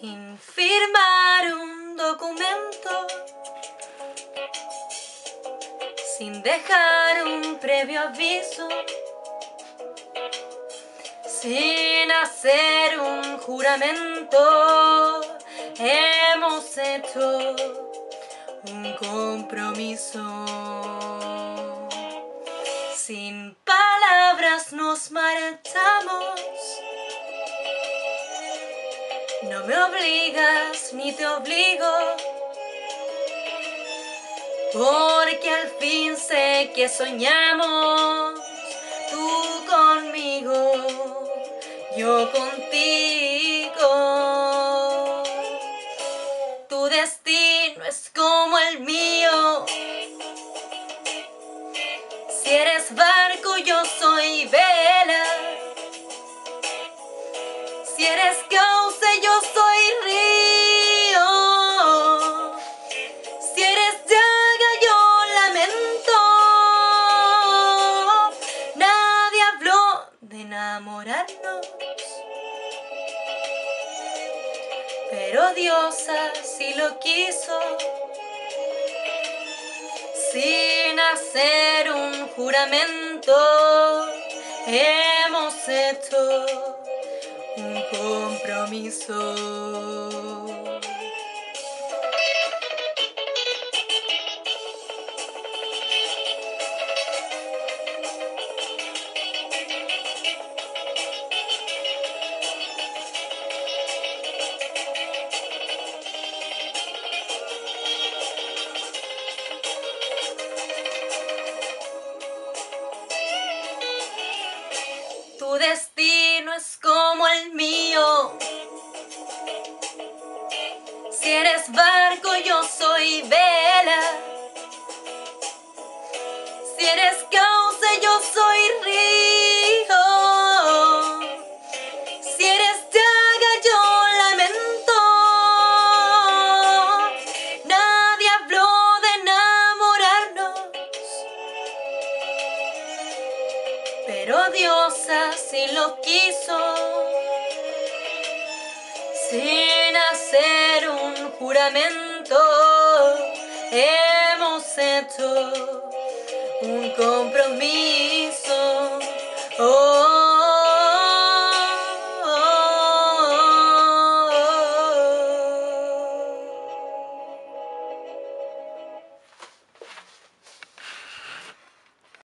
sin firmar un documento, sin dejar un previo aviso, sin hacer un juramento, hemos hecho un compromiso. Sin palabras nos marchamos. No me obligas ni te obligo. Porque al fin sé que soñamos. Tú conmigo, yo contigo. Tu destino es como el mío. Si eres barco, yo soy enamorarnos. Pero Dios así lo quiso. Sin hacer un juramento, hemos hecho un compromiso. Como el mío. Si eres barco, Dios así lo quiso, sin hacer un juramento, hemos hecho un compromiso.